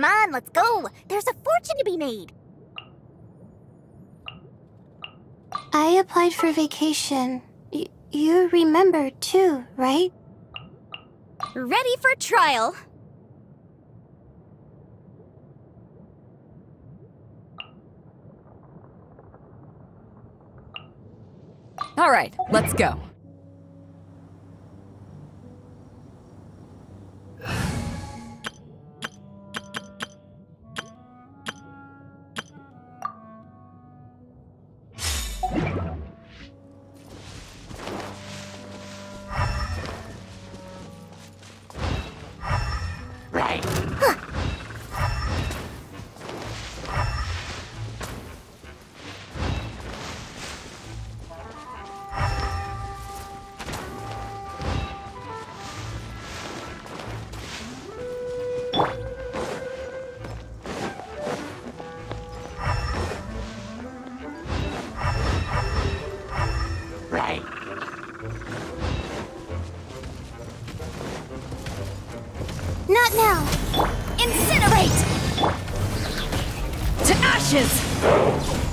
Come on, let's go. There's a fortune to be made. I applied for vacation. Y you remember too, right? Ready for trial. All right, let's go. Incinerate! To ashes!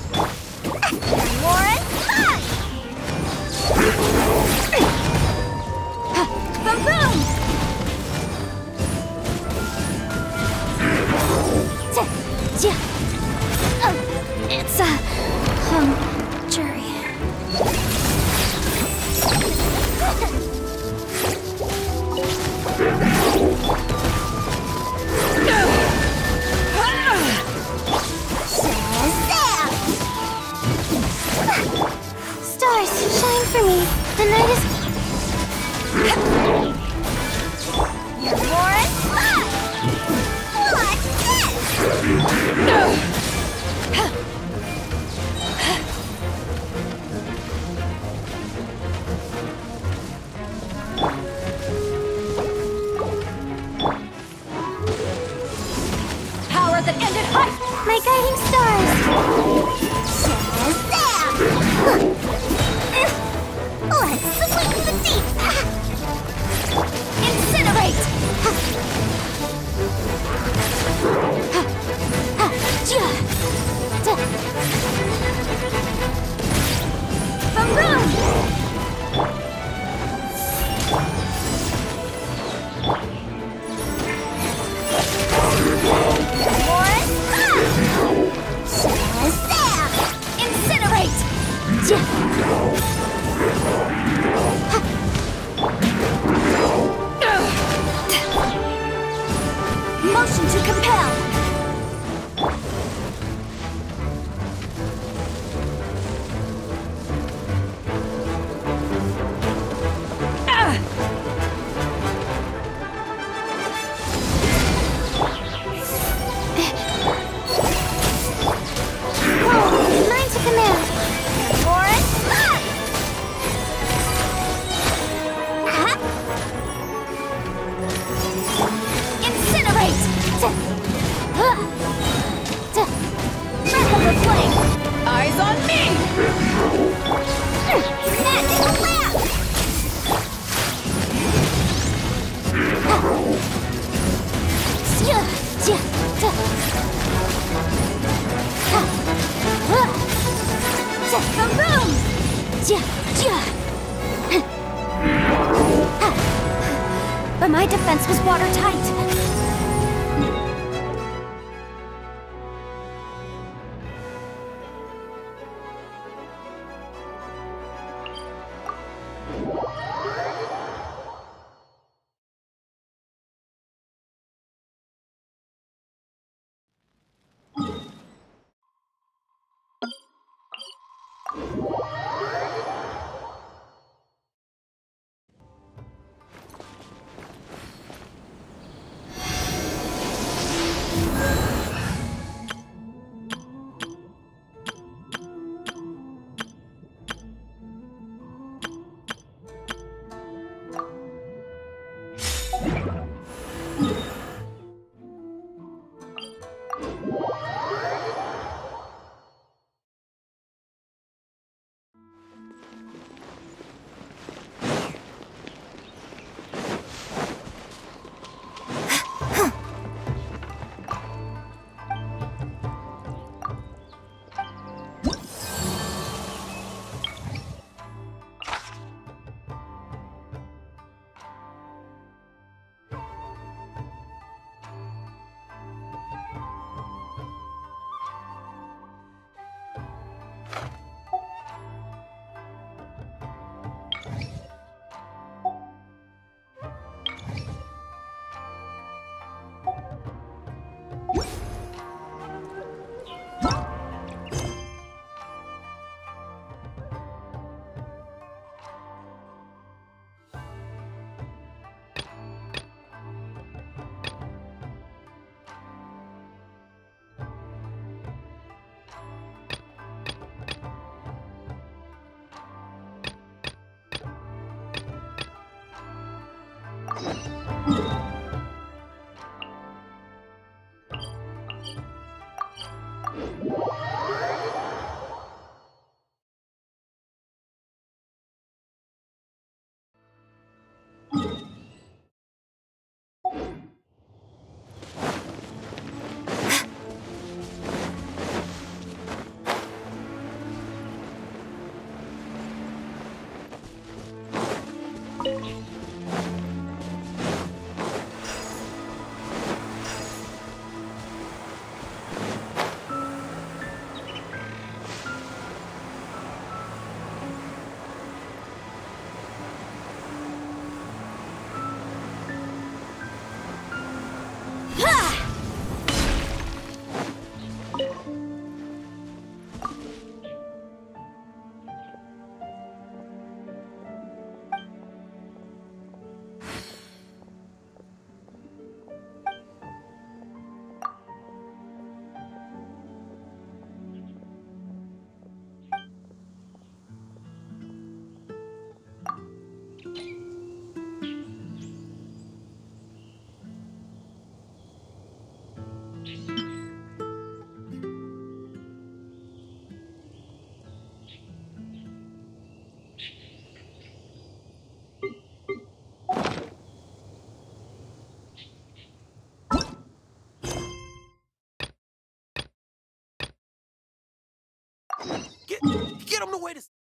Shine for me. The night is Música Get him the way to.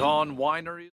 Dawn Winery.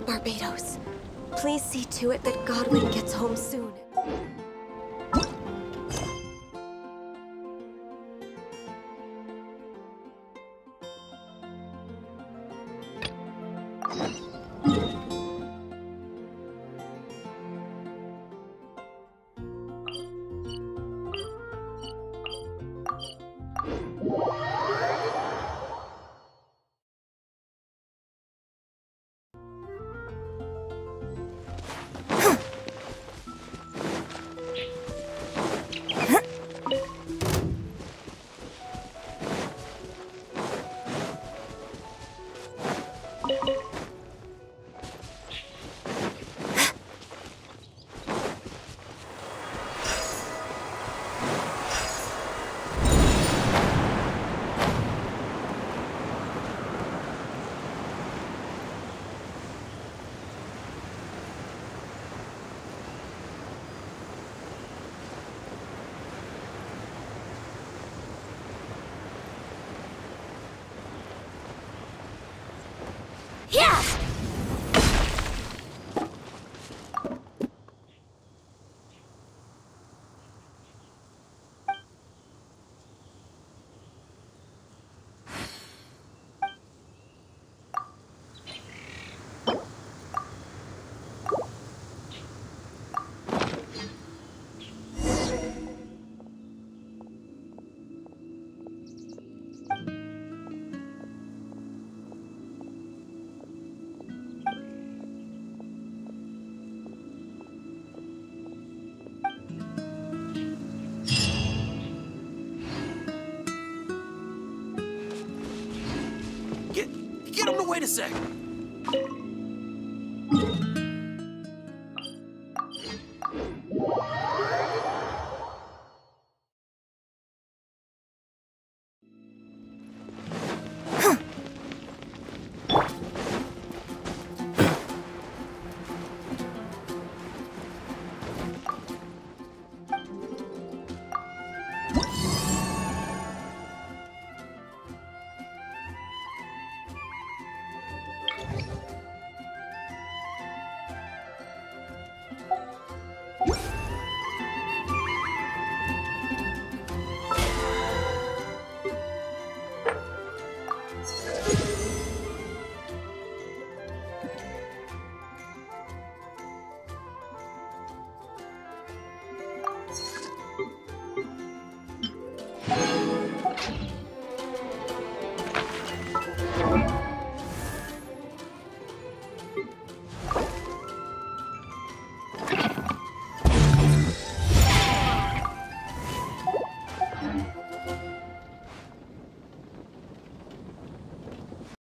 Barbatos, please see to it that Godwin gets home soon. A sec.